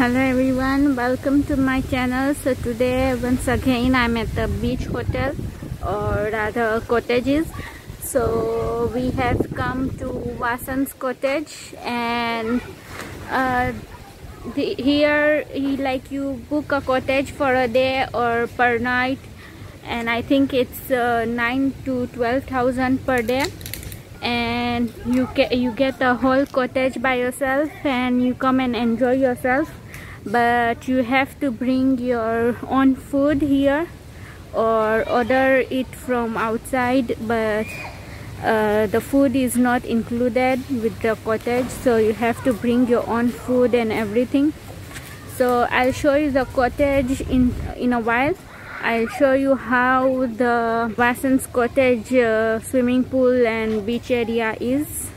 hello everyone. Welcome to my channel. So today once again i'm at the beach hotel or rather cottages. So we have come to Wason's cottage and uh, the, here he like you book a cottage for a day or per night and I think it's uh, 9 to 12,000 per day. And you get you get the whole cottage by yourself and you come and enjoy yourself but you have to bring your own food here or order it from outside. But uh, the food is not included with the cottage so you have to bring your own food and everything. So I'll show you the cottage in in a while. I'll show you how the Wason's cottage uh, swimming pool and beach area is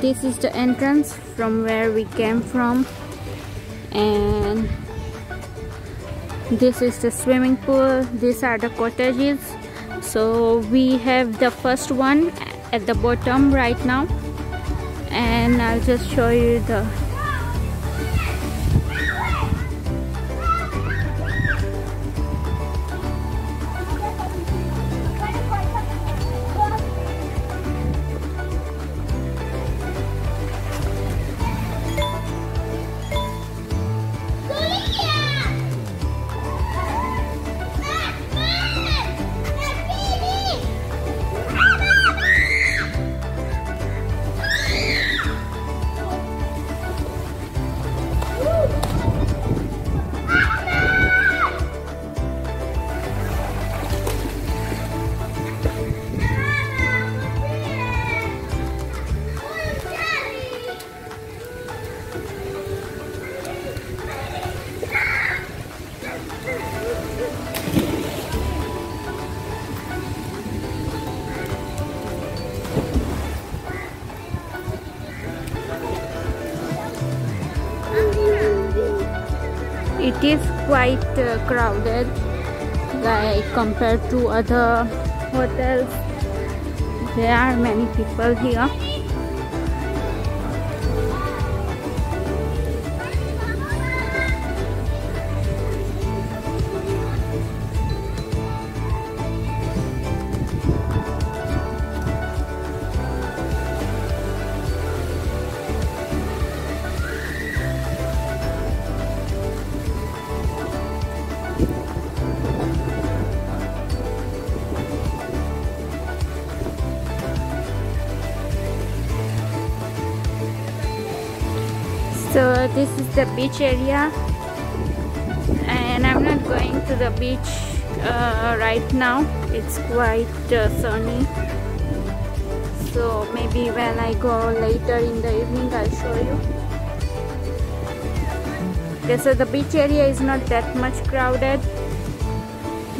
this is the entrance from where we came from. And this is the swimming pool. These are the cottages. So we have the first one at the bottom right now. And I'll just show you the it is quite uh, crowded like compared to other hotels. There are many people here so this is the beach area. And I'm not going to the beach uh, right now. It's quite uh, sunny. So maybe when I go later in the evening I'll show you. Okay so the beach area is not that much crowded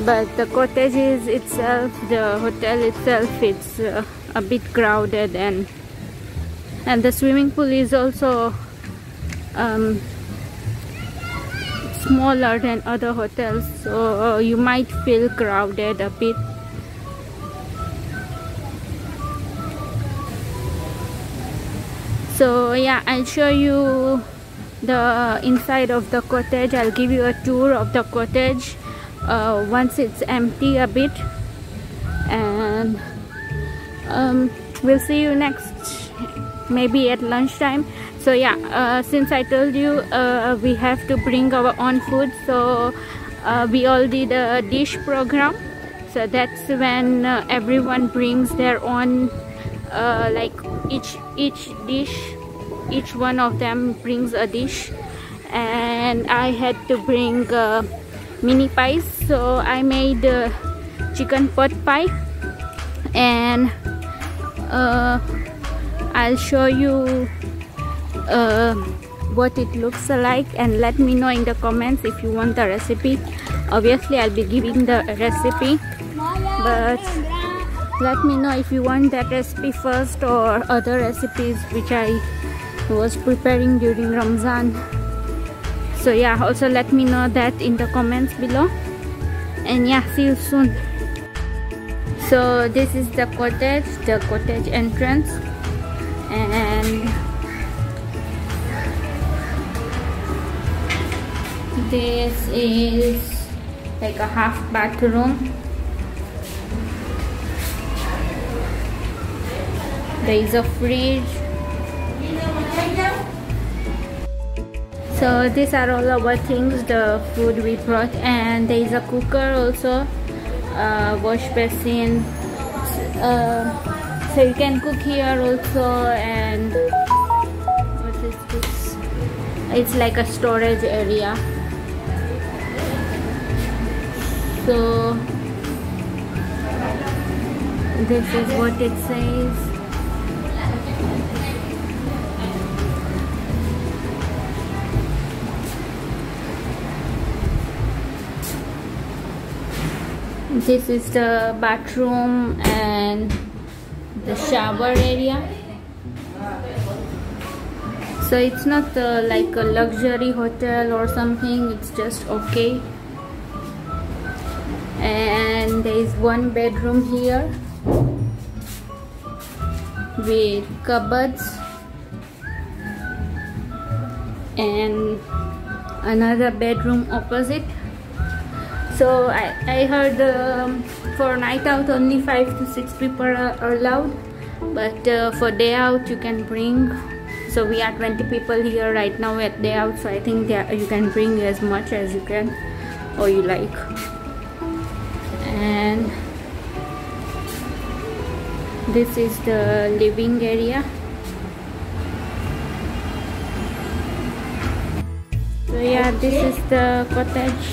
but the cottages itself the hotel itself it's uh, a bit crowded and and the swimming pool is also um, smaller than other hotels so uh, you might feel crowded a bit. So yeah I'll show you the inside of the cottage. I'll give you a tour of the cottage uh, once it's empty a bit. And um, we'll see you next maybe at lunchtime so yeah uh, since I told you uh, we have to bring our own food so uh, we all did a dish program. So that's when uh, everyone brings their own uh, like each each dish each one of them brings a dish. And I had to bring uh, mini pies. So I made chicken pot pie. And I'll show you uh, what it looks like and let me know in the comments if you want the recipe. Obviously I'll be giving the recipe but let me know if you want that recipe first or other recipes which I was preparing during Ramzan so yeah also let me know that in the comments below. And yeah see you soon. So this is the cottage the cottage entrance. And this is like a half bathroom. There is a fridge. So these are all our things the food we brought and there is a cooker also uh, wash basin. Uh, so you can cook here also and what is this? It's like a storage area so this is what it says. This is the bathroom and the shower area. So it's not uh, like a luxury hotel or something. It's just okay and there is one bedroom here with cupboards and another bedroom opposite. So I, I heard um, for night out only 5 to 6 people are, allowed but uh, for day out you can bring so we are 20 people here right now at day out so I think you can bring as much as you can or you like and this is the living area. So yeah this is the cottage.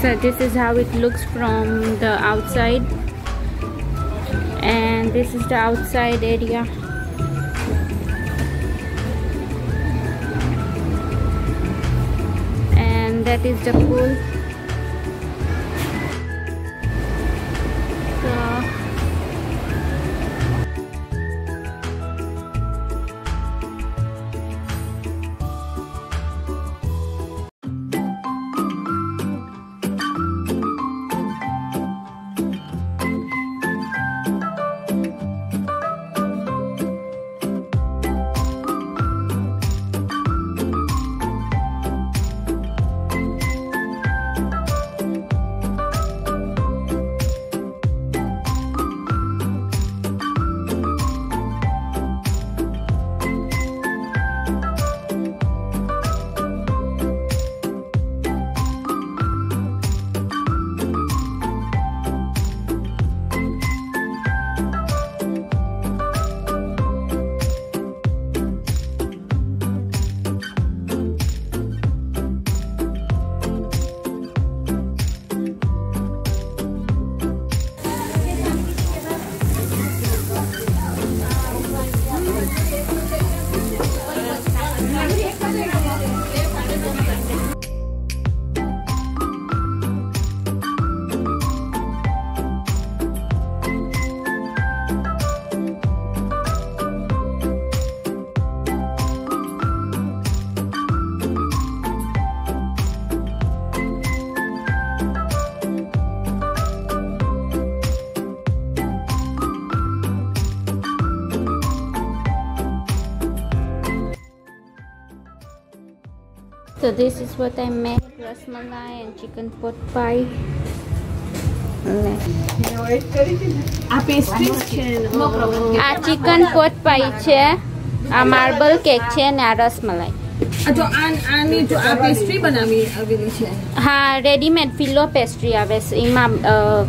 So this is how it looks from the outside and this is the outside area. And that is the pool so this is what I made rasmalai and chicken pot pie આ pastries છે આ chicken pot પાઈ છે આ marble cake છે અને આ રસમલાઈ જો આની જો આ પેસ્ટ્રી બનાવી આવેલી છે હા રેડીમેડ ફિલો પેસ્ટ્રી આવે છે એમાં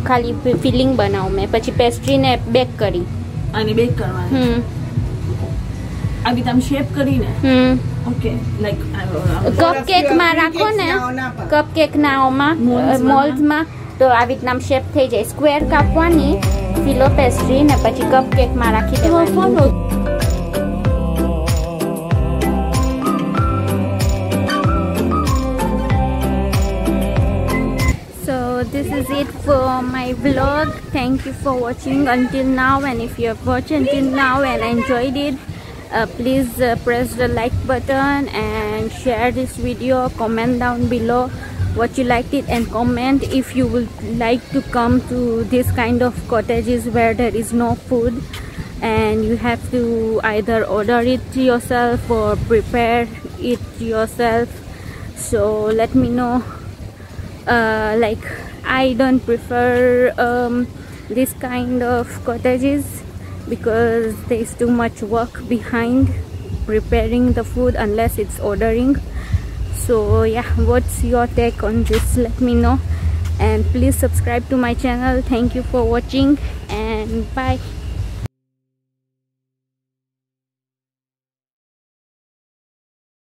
ખાલી ફિલિંગ બનાવું મેં પછી પેસ્ટ્રીને બેક કરી અને બેક કરવાની હમ આવી તમે શેપ કરીને હમ ઓકે લાઈક કપકેક માં રાખો ને કપકેક ના ઓમાં મોલ્ડમાં તો આવી રીતના શેપ થઈ જાય સ્ક્વેર કાપવાની ફિલો પેસ્ટ્રી ને પછી કપકેક માં રાખી દેવાની so this is it for my vlog thank you for watching until now and if you have watched until now and enjoyed it uh, please uh, press the like button and share this video. Comment down below what you liked it and comment if you would like to come to this kind of cottages where there is no food and you have to either order it yourself or prepare it yourself. So let me know. Uh, like I don't prefer um, this kind of cottages because there's too much work behind preparing the food unless it's ordering. So yeah what's your take on this? Let me know. And please subscribe to my channel. Thank you for watching and bye